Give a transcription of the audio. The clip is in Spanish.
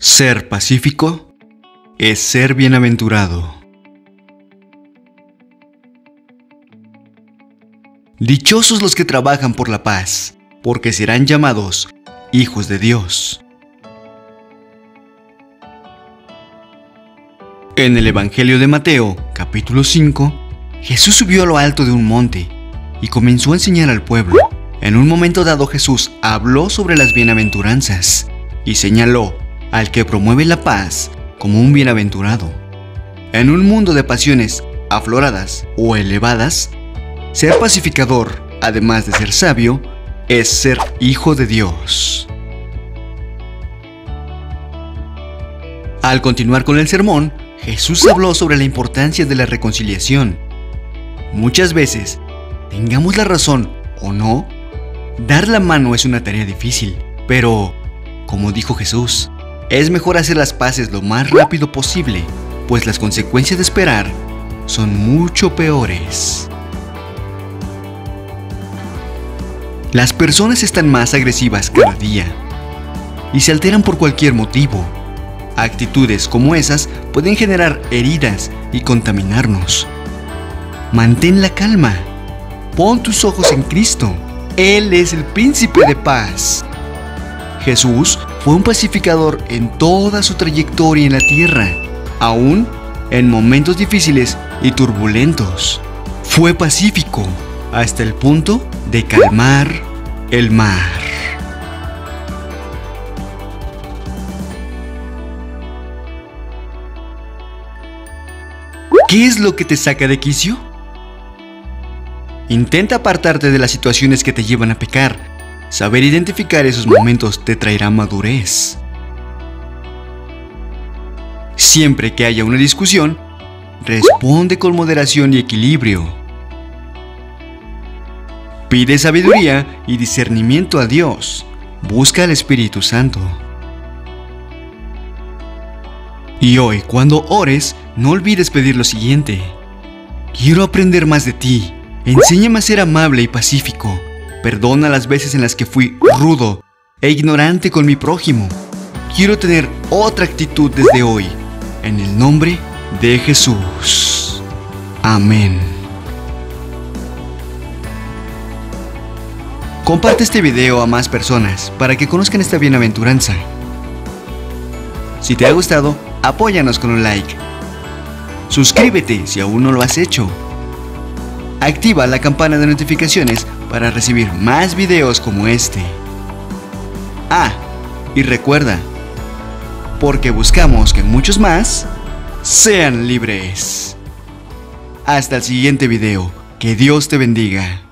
Ser pacífico es ser bienaventurado. Dichosos los que trabajan por la paz, porque serán llamados hijos de Dios. En el Evangelio de Mateo, capítulo 5, Jesús subió a lo alto de un monte y comenzó a enseñar al pueblo. En un momento dado Jesús habló sobre las bienaventuranzas y señaló al que promueve la paz como un bienaventurado. En un mundo de pasiones afloradas o elevadas, ser pacificador, además de ser sabio, es ser hijo de Dios. Al continuar con el sermón, Jesús habló sobre la importancia de la reconciliación. Muchas veces, tengamos la razón o no, dar la mano es una tarea difícil, pero, como dijo Jesús, es mejor hacer las paces lo más rápido posible, pues las consecuencias de esperar son mucho peores. Las personas están más agresivas cada día y se alteran por cualquier motivo. Actitudes como esas pueden generar heridas y contaminarnos. Mantén la calma. Pon tus ojos en Cristo. Él es el príncipe de paz. Jesús fue un pacificador en toda su trayectoria en la tierra, aún en momentos difíciles y turbulentos. Fue pacífico hasta el punto de calmar el mar. ¿Qué es lo que te saca de quicio? Intenta apartarte de las situaciones que te llevan a pecar Saber identificar esos momentos te traerá madurez. Siempre que haya una discusión, responde con moderación y equilibrio. Pide sabiduría y discernimiento a Dios. Busca al Espíritu Santo. Y hoy, cuando ores, no olvides pedir lo siguiente. Quiero aprender más de ti. Enséñame a ser amable y pacífico Perdona las veces en las que fui rudo e ignorante con mi prójimo. Quiero tener otra actitud desde hoy. En el nombre de Jesús. Amén. Comparte este video a más personas para que conozcan esta bienaventuranza. Si te ha gustado, apóyanos con un like. Suscríbete si aún no lo has hecho. Activa la campana de notificaciones para recibir más videos como este. Ah, y recuerda, porque buscamos que muchos más sean libres. Hasta el siguiente video. Que Dios te bendiga.